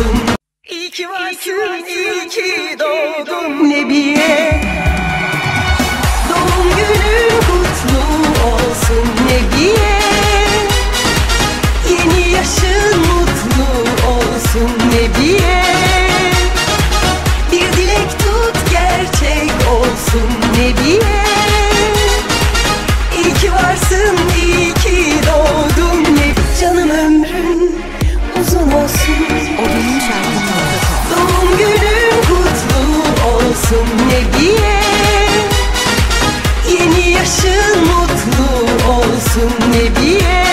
olsun İyi ki varsın, iyi ki doğdun Nebiye. Doğum günün kutlu olsun Nebiye. Yeni yaşın mutlu olsun Nebiye Hayatım ne diye? Yeni yaşın mutlu olsun ne diye?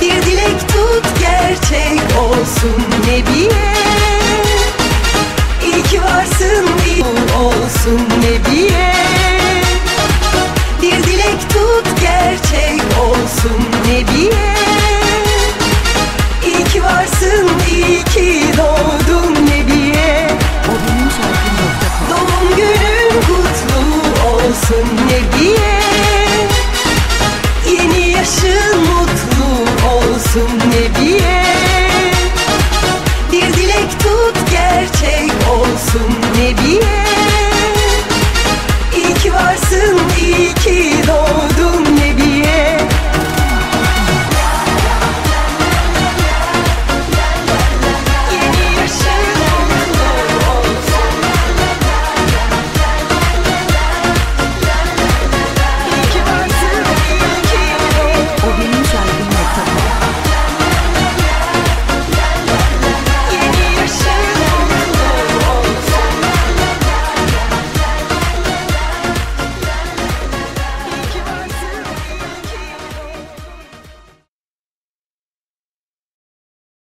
Bir dilek tut gerçek olsun ne diye? İyi ki varsın iyi olsun ne diye? nie bije.